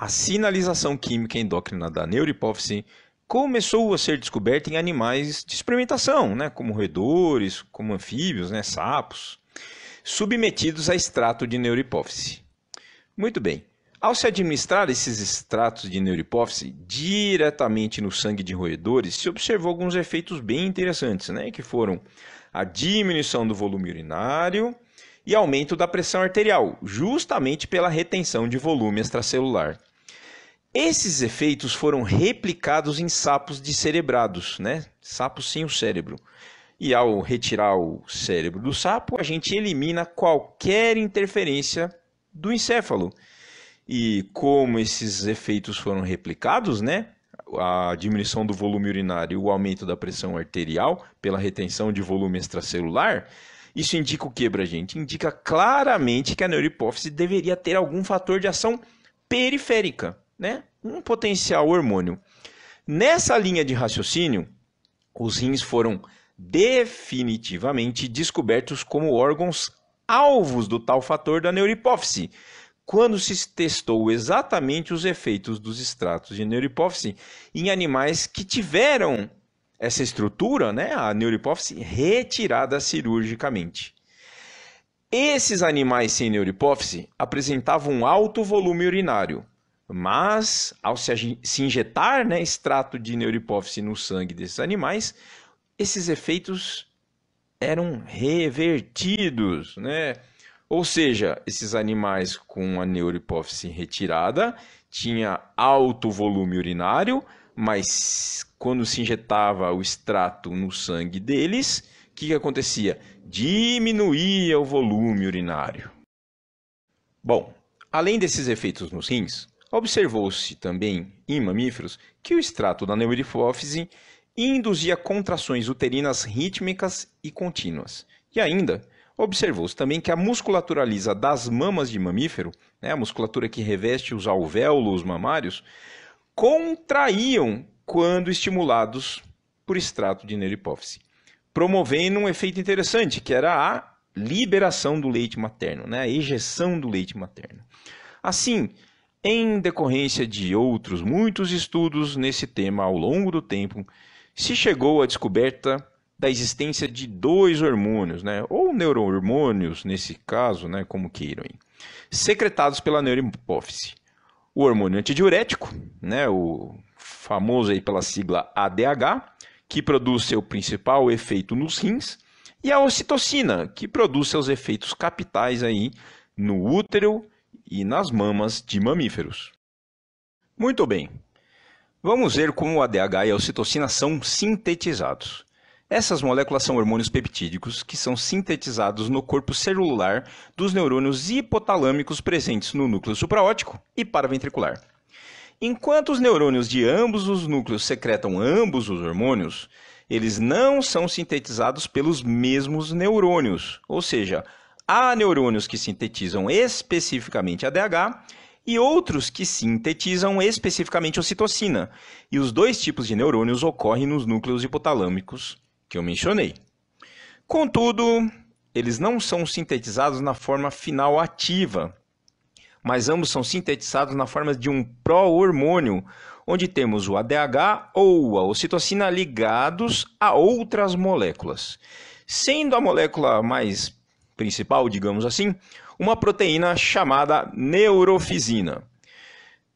a sinalização química endócrina da neurohipófise começou a ser descoberta em animais de experimentação, né, como roedores, como anfíbios, né, sapos, submetidos a extrato de neurohipófise. Muito bem. Ao se administrar esses extratos de neurohipófise diretamente no sangue de roedores, se observou alguns efeitos bem interessantes, né, que foram a diminuição do volume urinário e aumento da pressão arterial, justamente pela retenção de volume extracelular. Esses efeitos foram replicados em sapos descerebrados, né? sapos sem o cérebro. E ao retirar o cérebro do sapo, a gente elimina qualquer interferência do encéfalo. E como esses efeitos foram replicados, né? A diminuição do volume urinário e o aumento da pressão arterial pela retenção de volume extracelular, isso indica o que para a gente? Indica claramente que a neurohipófise deveria ter algum fator de ação periférica, né? um potencial hormônio. Nessa linha de raciocínio, os rins foram definitivamente descobertos como órgãos alvos do tal fator da neurohipófise, quando se testou exatamente os efeitos dos extratos de neurohipófise em animais que tiveram essa estrutura, né, a neurohipófise, retirada cirurgicamente. Esses animais sem neurohipófise apresentavam um alto volume urinário, mas, ao se, se injetar né, extrato de neurohipófise no sangue desses animais, esses efeitos eram revertidos, né? Ou seja, esses animais com a neurohipófise retirada tinha alto volume urinário, mas quando se injetava o extrato no sangue deles, o que, que acontecia? Diminuía o volume urinário. Bom, além desses efeitos nos rins, Observou-se também em mamíferos que o extrato da neurohipófise induzia contrações uterinas rítmicas e contínuas. E ainda, observou-se também que a musculatura lisa das mamas de mamífero, né, a musculatura que reveste os alvéolos mamários, contraíam quando estimulados por extrato de neurohipófise, promovendo um efeito interessante, que era a liberação do leite materno, né, a ejeção do leite materno. Assim, em decorrência de outros muitos estudos nesse tema ao longo do tempo, se chegou à descoberta da existência de dois hormônios, né, ou neurohormônios nesse caso, né, como queiram, secretados pela neurohipófise. O hormônio antidiurético, né, o famoso aí pela sigla ADH, que produz seu principal efeito nos rins, e a ocitocina, que produz seus efeitos capitais aí no útero e nas mamas de mamíferos. Muito bem. Vamos ver como o ADH e a ocitocina são sintetizados. Essas moléculas são hormônios peptídicos que são sintetizados no corpo celular dos neurônios hipotalâmicos presentes no núcleo supraótico e paraventricular. Enquanto os neurônios de ambos os núcleos secretam ambos os hormônios, eles não são sintetizados pelos mesmos neurônios, ou seja, Há neurônios que sintetizam especificamente ADH e outros que sintetizam especificamente ocitocina. E os dois tipos de neurônios ocorrem nos núcleos hipotalâmicos que eu mencionei. Contudo, eles não são sintetizados na forma final ativa, mas ambos são sintetizados na forma de um pró-hormônio, onde temos o ADH ou a ocitocina ligados a outras moléculas. Sendo a molécula mais principal, digamos assim, uma proteína chamada neurofisina.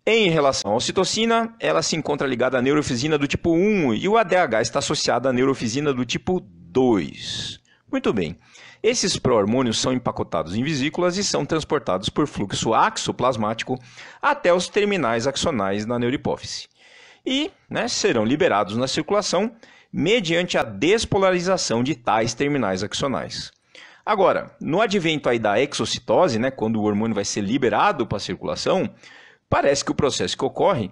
Em relação à ocitocina, ela se encontra ligada à neurofisina do tipo 1 e o ADH está associado à neurofisina do tipo 2. Muito bem. Esses pró-hormônios são empacotados em vesículas e são transportados por fluxo axoplasmático até os terminais axonais da neurohipófise. E né, serão liberados na circulação mediante a despolarização de tais terminais axonais. Agora, no advento aí da exocitose, né, quando o hormônio vai ser liberado para a circulação, parece que o processo que ocorre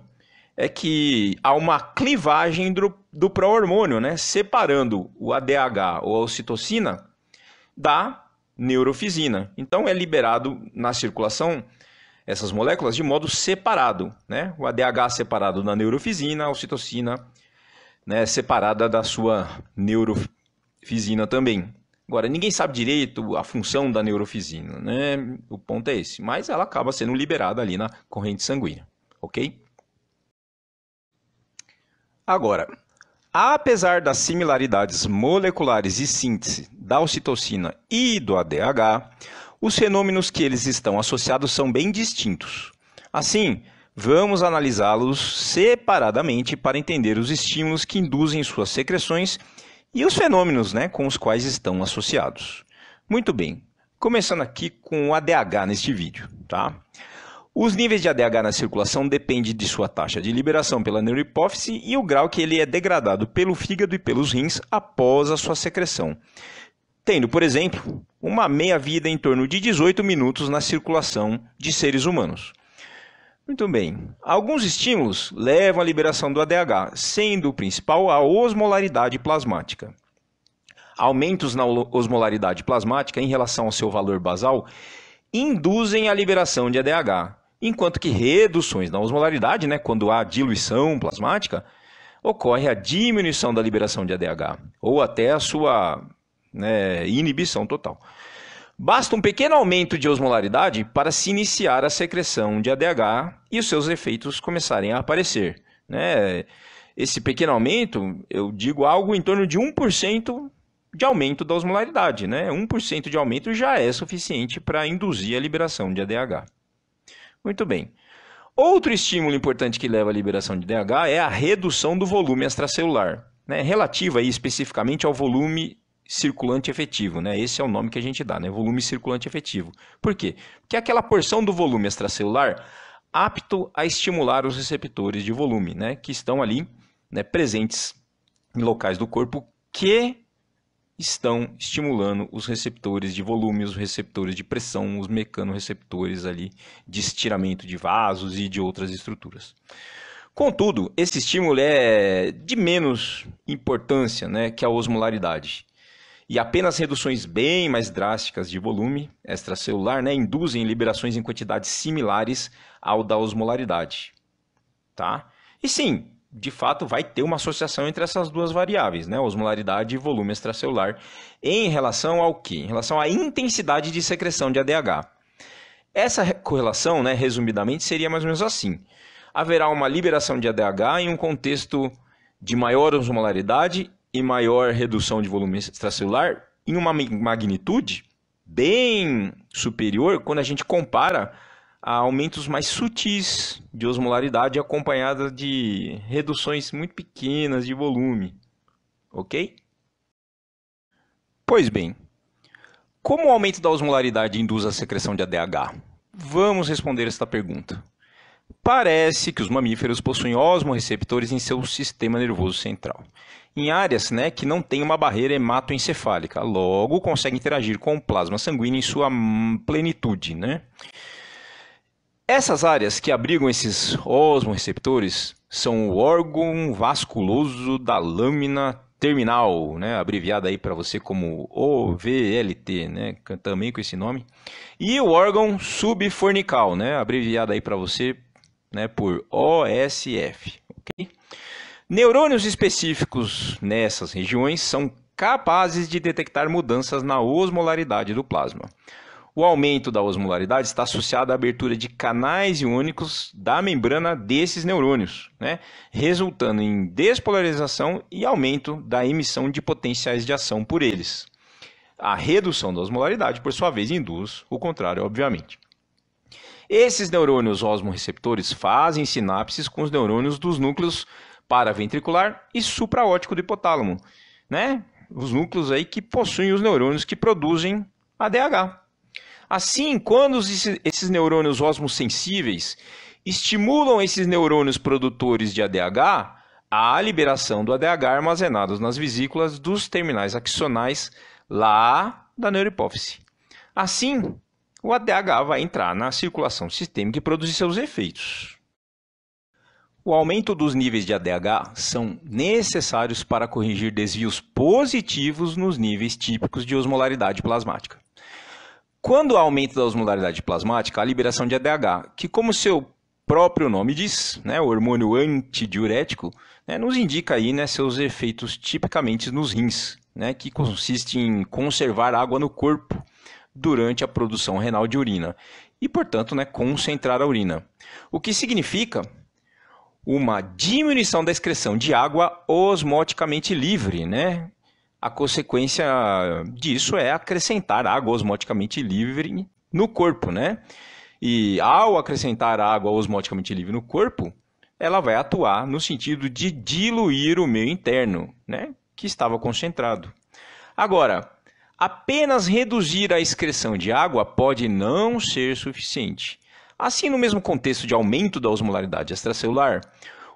é que há uma clivagem do, do pró-hormônio, né, separando o ADH ou a ocitocina da neurofisina. Então é liberado na circulação essas moléculas de modo separado, né? O ADH separado da neurofisina, a ocitocina né, separada da sua neurofisina também. Agora, ninguém sabe direito a função da neurofisina, né? O ponto é esse. Mas ela acaba sendo liberada ali na corrente sanguínea, ok? Agora, apesar das similaridades moleculares e síntese da ocitocina e do ADH, os fenômenos que eles estão associados são bem distintos. Assim, vamos analisá-los separadamente para entender os estímulos que induzem suas secreções e os fenômenos né, com os quais estão associados. Muito bem, começando aqui com o ADH neste vídeo. Tá? Os níveis de ADH na circulação dependem de sua taxa de liberação pela neurohipófise e o grau que ele é degradado pelo fígado e pelos rins após a sua secreção. Tendo, por exemplo, uma meia-vida em torno de 18 minutos na circulação de seres humanos. Muito bem. Alguns estímulos levam à liberação do ADH, sendo o principal a osmolaridade plasmática. Aumentos na osmolaridade plasmática em relação ao seu valor basal induzem a liberação de ADH, enquanto que reduções na osmolaridade, né, quando há diluição plasmática, ocorre a diminuição da liberação de ADH, ou até a sua né, inibição total. Basta um pequeno aumento de osmolaridade para se iniciar a secreção de ADH e os seus efeitos começarem a aparecer. Né? Esse pequeno aumento, eu digo algo em torno de 1% de aumento da osmolaridade. Né? 1% de aumento já é suficiente para induzir a liberação de ADH. Muito bem. Outro estímulo importante que leva à liberação de ADH é a redução do volume extracelular, né? relativa especificamente ao volume circulante efetivo, né? Esse é o nome que a gente dá, né? Volume circulante efetivo. Por quê? Porque é aquela porção do volume extracelular apto a estimular os receptores de volume, né? Que estão ali, né? Presentes em locais do corpo que estão estimulando os receptores de volume, os receptores de pressão, os mecanorreceptores ali de estiramento de vasos e de outras estruturas. Contudo, esse estímulo é de menos importância né, que a osmolaridade e apenas reduções bem mais drásticas de volume extracelular né, induzem liberações em quantidades similares ao da osmolaridade. Tá? E sim, de fato vai ter uma associação entre essas duas variáveis, né, osmolaridade e volume extracelular, em relação ao que? Em relação à intensidade de secreção de ADH. Essa correlação, né, resumidamente, seria mais ou menos assim. Haverá uma liberação de ADH em um contexto de maior osmolaridade e maior redução de volume extracelular em uma magnitude bem superior quando a gente compara a aumentos mais sutis de osmolaridade acompanhada de reduções muito pequenas de volume. Ok? Pois bem, como o aumento da osmolaridade induz a secreção de ADH? Vamos responder esta pergunta. Parece que os mamíferos possuem osmoreceptores em seu sistema nervoso central em áreas né, que não têm uma barreira hematoencefálica. Logo, consegue interagir com o plasma sanguíneo em sua plenitude. Né? Essas áreas que abrigam esses osmoreceptores são o órgão vasculoso da lâmina terminal, né, abreviada aí para você como OVLT, né, também com esse nome, e o órgão subfornical, né, abreviado aí para você, né, por OSF, ok? Neurônios específicos nessas regiões são capazes de detectar mudanças na osmolaridade do plasma. O aumento da osmolaridade está associado à abertura de canais iônicos da membrana desses neurônios, né? resultando em despolarização e aumento da emissão de potenciais de ação por eles. A redução da osmolaridade, por sua vez, induz o contrário, obviamente. Esses neurônios osmoreceptores fazem sinapses com os neurônios dos núcleos paraventricular e supraótico do hipotálamo, né? Os núcleos aí que possuem os neurônios que produzem ADH. Assim, quando esses neurônios osmosensíveis estimulam esses neurônios produtores de ADH, há a liberação do ADH armazenados nas vesículas dos terminais axonais lá da neurohipófise. Assim, o ADH vai entrar na circulação sistêmica e produzir seus efeitos. O aumento dos níveis de ADH são necessários para corrigir desvios positivos nos níveis típicos de osmolaridade plasmática. Quando há aumento da osmolaridade plasmática, há liberação de ADH, que, como seu próprio nome diz, né, o hormônio antidiurético, né, nos indica aí, né, seus efeitos tipicamente nos rins, né, que consiste em conservar água no corpo durante a produção renal de urina e, portanto, né, concentrar a urina. O que significa uma diminuição da excreção de água osmoticamente livre, né? A consequência disso é acrescentar água osmoticamente livre no corpo, né? E ao acrescentar água osmoticamente livre no corpo, ela vai atuar no sentido de diluir o meio interno, né? Que estava concentrado. Agora, apenas reduzir a excreção de água pode não ser suficiente. Assim, no mesmo contexto de aumento da osmolaridade extracelular,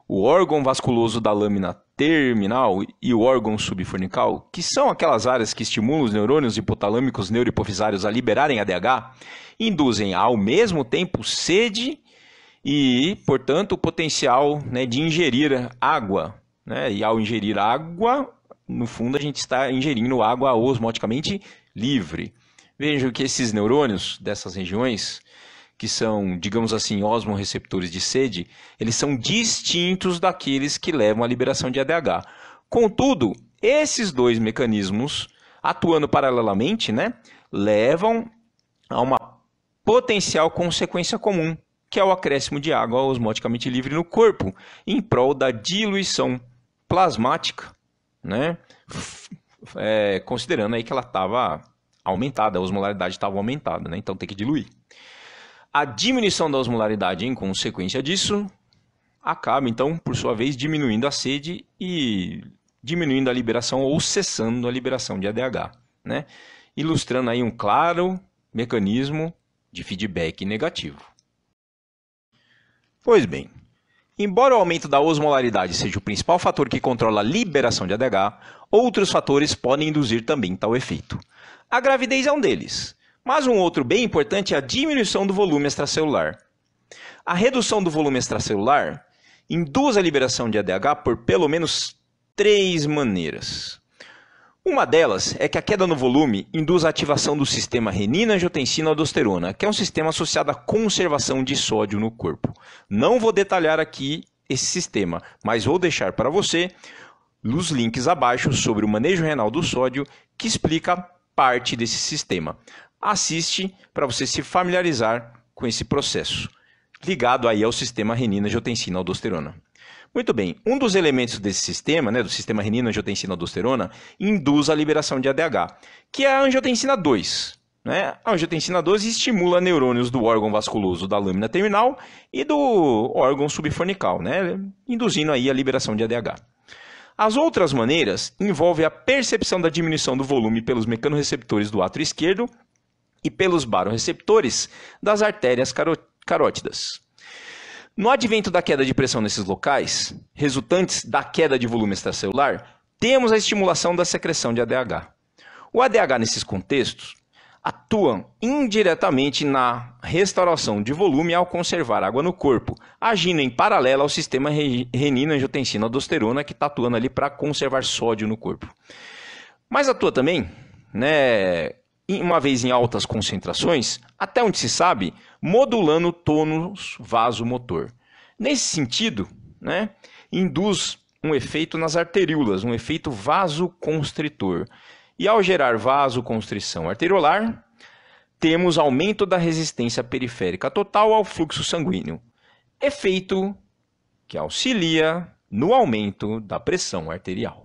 o órgão vasculoso da lâmina terminal e o órgão subfornical, que são aquelas áreas que estimulam os neurônios hipotalâmicos neurohipofisários a liberarem ADH, induzem ao mesmo tempo sede e, portanto, o potencial né, de ingerir água. Né? E ao ingerir água, no fundo, a gente está ingerindo água osmoticamente livre. Vejam que esses neurônios dessas regiões que são, digamos assim, osmorreceptores de sede, eles são distintos daqueles que levam à liberação de ADH. Contudo, esses dois mecanismos, atuando paralelamente, né, levam a uma potencial consequência comum, que é o acréscimo de água osmoticamente livre no corpo, em prol da diluição plasmática, né, é, considerando aí que ela estava aumentada, a osmolaridade estava aumentada, né, então tem que diluir. A diminuição da osmolaridade em consequência disso acaba, então, por sua vez, diminuindo a sede e diminuindo a liberação ou cessando a liberação de ADH, né? ilustrando aí um claro mecanismo de feedback negativo. Pois bem, embora o aumento da osmolaridade seja o principal fator que controla a liberação de ADH, outros fatores podem induzir também tal efeito. A gravidez é um deles. Mas um outro bem importante é a diminuição do volume extracelular. A redução do volume extracelular induz a liberação de ADH por pelo menos três maneiras. Uma delas é que a queda no volume induz a ativação do sistema renina-angiotensina-aldosterona, que é um sistema associado à conservação de sódio no corpo. Não vou detalhar aqui esse sistema, mas vou deixar para você os links abaixo sobre o manejo renal do sódio, que explica parte desse sistema assiste para você se familiarizar com esse processo, ligado aí ao sistema renina-angiotensina-aldosterona. Muito bem, um dos elementos desse sistema, né, do sistema renina-angiotensina-aldosterona, induz a liberação de ADH, que é a angiotensina 2. Né? A angiotensina 2 estimula neurônios do órgão vasculoso da lâmina terminal e do órgão subfornical, né? induzindo aí a liberação de ADH. As outras maneiras envolvem a percepção da diminuição do volume pelos mecanorreceptores do átrio esquerdo e pelos baroreceptores das artérias carótidas. No advento da queda de pressão nesses locais, resultantes da queda de volume extracelular, temos a estimulação da secreção de ADH. O ADH nesses contextos atua indiretamente na restauração de volume ao conservar água no corpo, agindo em paralelo ao sistema renina-angiotensina-aldosterona que está atuando ali para conservar sódio no corpo. Mas atua também né, uma vez em altas concentrações, até onde se sabe, modulando tônus vasomotor. Nesse sentido, né, induz um efeito nas arteríolas, um efeito vasoconstritor. E ao gerar vasoconstrição arteriolar, temos aumento da resistência periférica total ao fluxo sanguíneo, efeito que auxilia no aumento da pressão arterial.